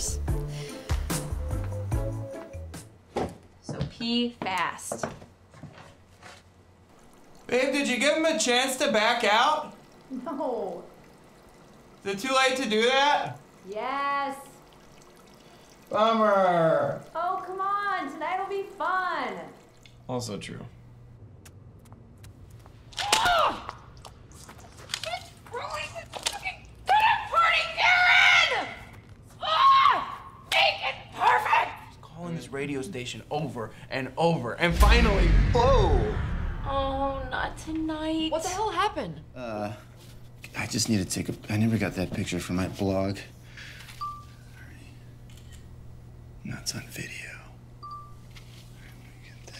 years. So pee fast. Babe, did you give him a chance to back out? No. Is it too late to do that? Yes. Bummer. Oh, come on. Tonight will be fun. Also true. Radio station over and over, and finally, whoa! Oh, not tonight. What the hell happened? Uh, I just need to take a. I never got that picture for my blog. Nuts on video. Get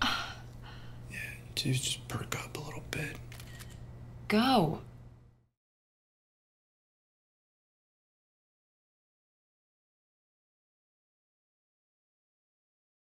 that. Yeah, just just perk up a little bit. Go.